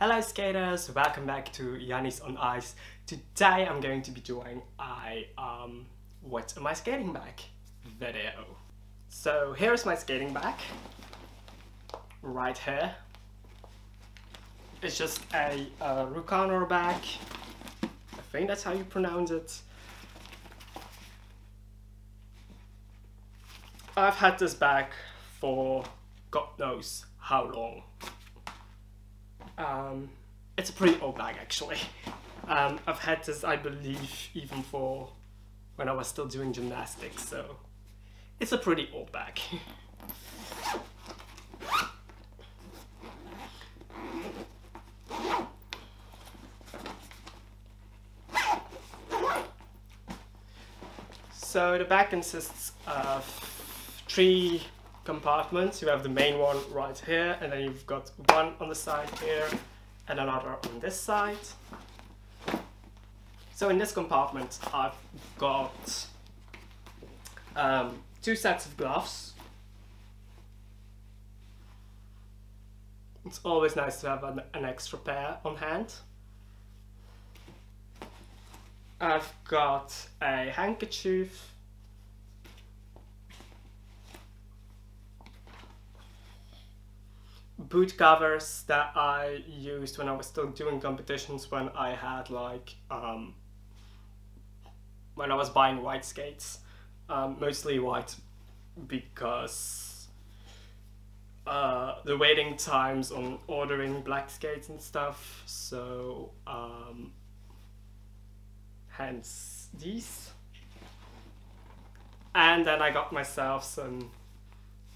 Hello skaters, welcome back to Yannis on Ice. Today I'm going to be doing a um, what's in my skating bag video. So here's my skating bag, right here. It's just a, a Rucanor bag, I think that's how you pronounce it. I've had this bag for God knows how long. Um, it's a pretty old bag actually. Um, I've had this, I believe, even for when I was still doing gymnastics, so it's a pretty old bag. so the bag consists of three compartments. You have the main one right here, and then you've got one on the side here, and another on this side. So in this compartment, I've got um, two sets of gloves. It's always nice to have an, an extra pair on hand. I've got a handkerchief boot covers that I used when I was still doing competitions when I had like um, when I was buying white skates, um, mostly white because uh, the waiting times on ordering black skates and stuff. So um, hence these. And then I got myself some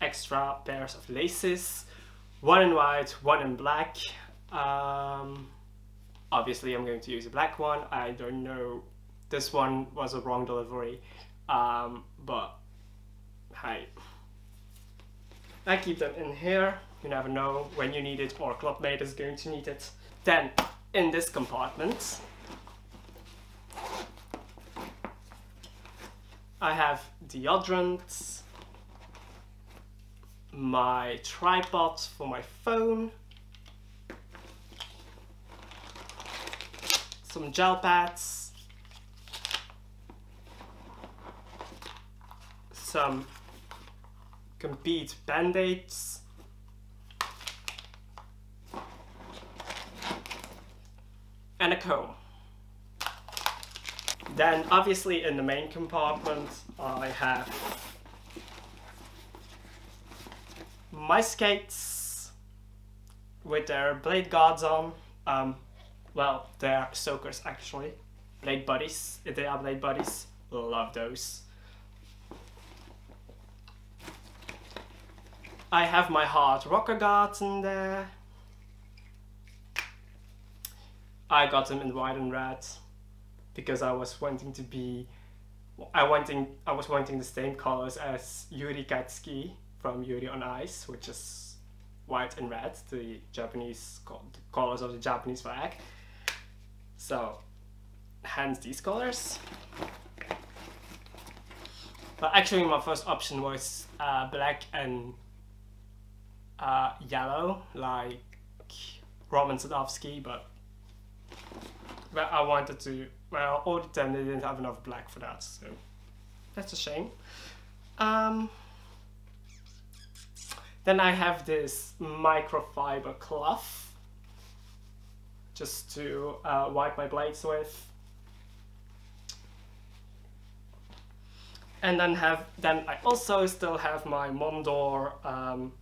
extra pairs of laces one in white, one in black. Um, obviously I'm going to use a black one. I don't know, this one was a wrong delivery, um, but hey. I keep them in here, you never know when you need it or clubmate is going to need it. Then, in this compartment, I have deodorants, my tripod for my phone, some gel pads, some Compeed band-aids, and a comb. Then obviously in the main compartment I have my skates with their blade guards on. Um, well, they're soakers actually. Blade buddies, if they are blade buddies. Love those. I have my hard rocker guards in there. I got them in white and red because I was wanting to be I wanting I was wanting the same colors as Yuri Katsuki from Yuri on Ice, which is white and red, the Japanese the colors of the Japanese flag. So, hence these colors. But actually, my first option was uh, black and uh, yellow, like Roman Sadovsky, but but I wanted to. Well, all the time they didn't have enough black for that, so that's a shame. Um, then I have this microfiber cloth just to uh, wipe my blades with. And then have then I also still have my Mondor um,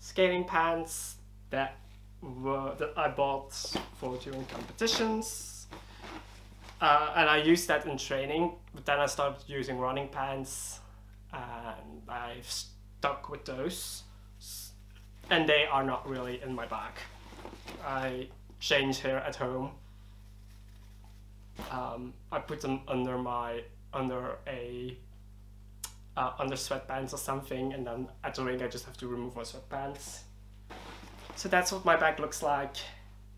skating pants that were that I bought for doing competitions. Uh, and I used that in training, but then I started using running pants and I've stuck with those and they are not really in my bag. I change here at home. Um, I put them under my under a uh, under sweatpants or something and then at the ring I just have to remove my sweatpants. So that's what my bag looks like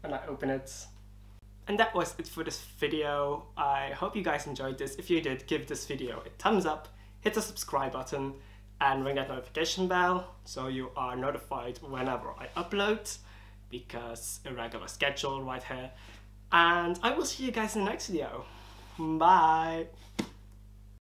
when I open it. And that was it for this video. I hope you guys enjoyed this. If you did, give this video a thumbs up, hit the subscribe button, and ring that notification bell so you are notified whenever I upload. because irregular schedule right here. And I will see you guys in the next video. Bye!